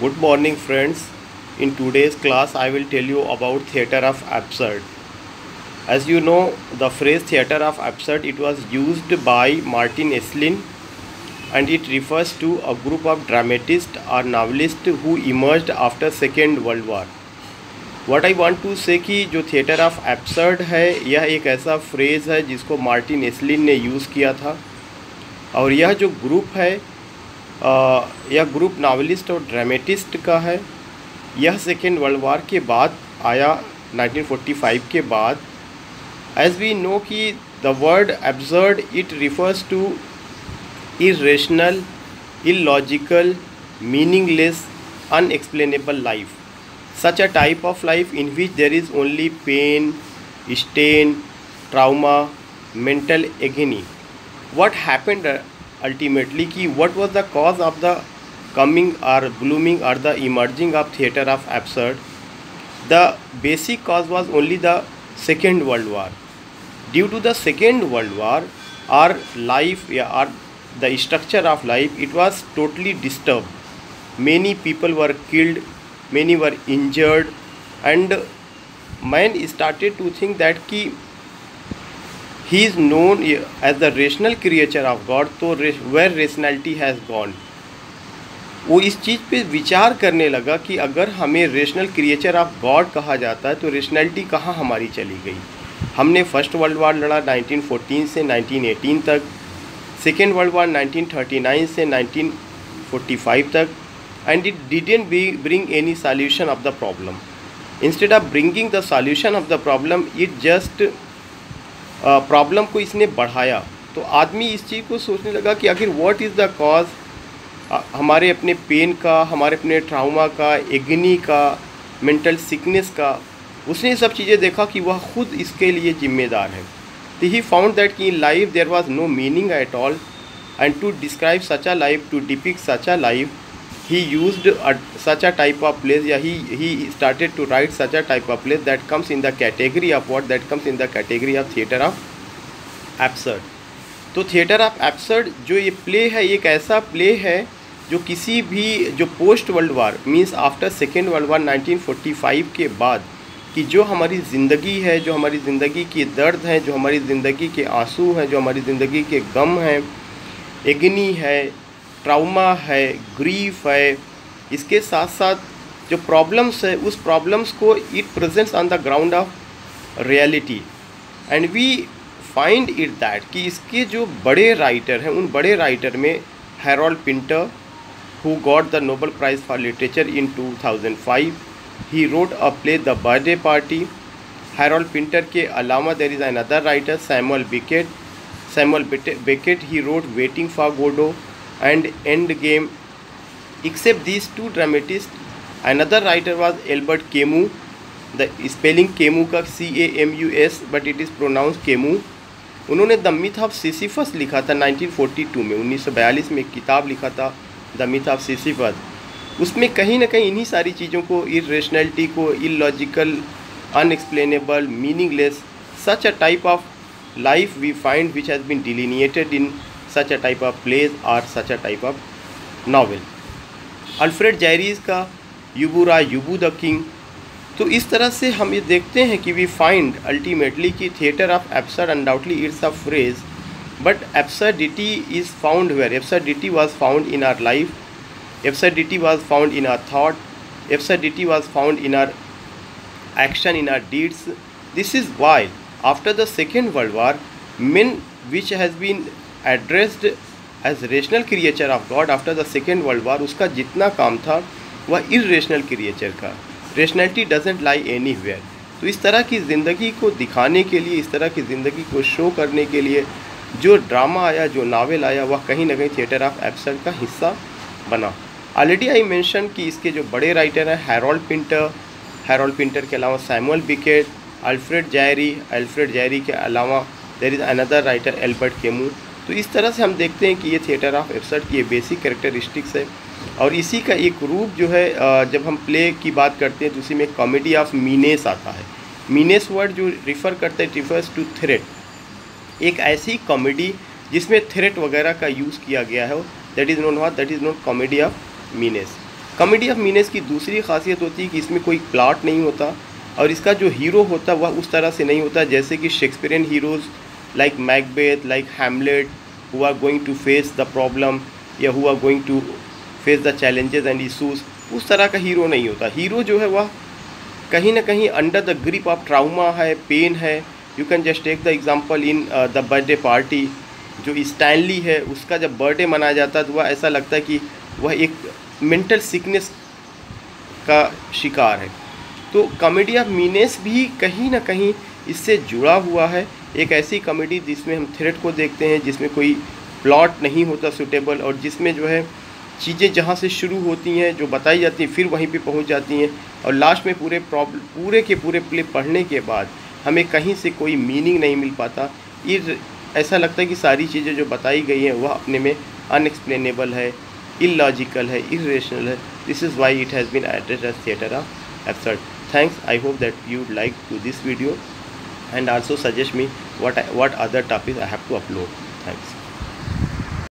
Good morning friends in today's class I will tell you about theatre of absurd as you know the phrase theatre of absurd it was used by Martin Esslin and it refers to a group of dramatist और novelist who emerge after second world war what I want to say कि जो theatre of absurd है, यह एक ऐसा phrase है जिसको Martin Esslin ने यूज़ किया था, और यह जो ग्रुप है यह ग्रुप नावलिस्ट और ड्रामेटिस्ट का है। यह सेकेंड वर्ल्ड वार के बाद आया 1945 के बाद। एज वी नो कि the word absurd it refers to irrational logical meanings unexplainable life such a type of life in which there is only pain strain trauma mental agony what happened ultimately ki what was the cause of the coming or blooming or the emerging of theater of absurd? The basic cause was only the second world war. Due to the second world war our life or the structure of life it was totally disturbed. Many people were killed many were injured and man started to think that ki he is known as the rational creature of God तो where rationality has gone वो इस चीज़ पे विचार करने लगा कि अगर हमें रेशनल क्रिएचर ऑफ़ गॉड कहा जाता है तो रेशनैलिटी कहाँ हमारी चली गई? हमने फ़र्स्ट वर्ल्ड वार लड़ा 1914 से 1918 तक सेकेंड वर्ल्ड वार 1939 से 1945 तक and it didn't be bring any solution of the problem instead of bringing the solution of the problem it just problem को इसने बढ़ाया। तो आदमी इस चीज़ को सोचने लगा कि आखिर व्हाट इज़ द कॉज हमारे अपने पेन का, हमारे अपने ट्रामा का एग्नी का मेंटल सिकनेस का, उसने सब चीज़ें देखा कि वह खुद इसके लिए जिम्मेदार है। तो ही फाउंड दैट कि in life there was no meaning at all and to describe such a life to depict such a life he used a, such a type of place yeah he he started to write such a type of place that comes in the category of what that comes in the category of theater of absurd तो theatre of absurd जो ये play है एक ऐसा play है जो किसी भी जो post world war means after second world war 1945 के बाद कि जो हमारी ज़िंदगी है जो हमारी ज़िंदगी के दर्द हैं जो हमारी ज़िंदगी के आँसू हैं जो हमारी ज़िंदगी के गम हैं एग्नी है ट्राउमा है ग्रीफ है, इसके साथ साथ जो प्रॉब्लम्स है, उस प्रॉब्लम्स को it presents on the ground of reality and we find it that कि इसके जो बड़े राइटर हैं, उन बड़े राइटर में Harold Pinter who got the Nobel prize for literature in 2005 he wrote a play the birthday party Harold Pinter के अलावा there is another writer Samuel Beckett Samuel Beckett he wrote waiting for Godot and end game except these two dramatists, another writer was albert camus. The spelling camus का c a m u s, but it is pronounced camus. उन्होंने the myth of Sisyphus लिखा था 1942 में 1942 में एक किताब लिखा था द मिथ ऑफ़ सिसिफस उसमें कहीं ना कहीं इन्हीं सारी चीज़ों को इरेशनैलिटी को illogical unexplainable meaningless such a type of life we find which has been delineated in such a type of plays or such a type of novel. Alfred Jarry's का युबूरा युबू द किंग तो इस तरह से हम ये देखते हैं कि वी फाइंड अल्टीमेटली कि theatre of absurd undoubtedly it's a phrase but absurdity is found where absurdity was found in our life absurdity was found in our thought absurdity was found in our action, in our deeds. This is why, after the second world war, men, which has been addressed as rational creature of God after the second world war उसका जितना काम था, वह irrational creature का rationality doesn't lie anywhere तो इस तरह की ज़िंदगी को दिखाने के लिए, इस तरह की ज़िंदगी को शो करने के लिए, जो ड्रामा आया, जो नावल आया, वह कहीं ना कहीं थिएटर ऑफ़ एब्सर्ड का हिस्सा बना। ऑलरेडी आई मैंशन कि इसके जो बड़े राइटर हैं हैरोल्ड पिंटर हैरोल्ड पिंटर के अलावा Samuel Beckett Alfred Jarry Alfred Jarry के अलावा there is another writer Albert Camus तो इस तरह से हम देखते हैं कि ये थिएटर ऑफ़ एब्सर्ड की बेसिक करेक्टरिस्टिक्स है। और इसी का एक रूप जो है जब हम प्ले की बात करते हैं तो उसी में कॉमेडी ऑफ़ मीनेस आता है। मीनेस वर्ड जो रिफ़र करते हैं रिफर्स टू थ्रेट एक ऐसी कॉमेडी जिसमें थ्रेट वगैरह का यूज़ किया गया है that is not that is not comedy of menace. Comedy of menace की दूसरी खासियत होती है कि इसमें कोई प्लाट नहीं होता, और इसका जो हीरो होता वह उस तरह से नहीं होता जैसे कि Shakespearean heroes like Macbeth like Hamlet who are going to face the problem या who are going to face the challenges and issues उस तरह का हीरो नहीं होता। हीरो जो है वह कहीं ना कहीं under the grip of trauma है पेन है। You can just take the example in the birthday party जो स्टैनली है, उसका जब बर्थडे मनाया जाता है तो वह ऐसा लगता है कि वह एक मेंटल सिकनेस का शिकार है। तो कॉमेडी ऑफ़ मीनेस भी कहीं ना कहीं इससे जुड़ा हुआ है। एक ऐसी कॉमेडी जिसमें हम थ्रेड को देखते हैं, जिसमें कोई प्लॉट नहीं होता सुटेबल और जिसमें जो है चीज़ें जहाँ से शुरू होती हैं, जो बताई जाती हैं, फिर वहीं पे पहुँच जाती हैं और लास्ट में पूरे प्रॉब्लम पूरे के पूरे प्ले पढ़ने के बाद हमें कहीं से कोई मीनिंग नहीं मिल पाता। इर, ऐसा लगता है कि सारी चीज़ें जो बताई गई हैं, वह अपने में अनएक्सप्लेनेबल है, illogical है, irrational है। This is why it has been added as theater of absurd thanks, i hope that you like to this video and also suggest me what I, what other topics i have to upload. Thanks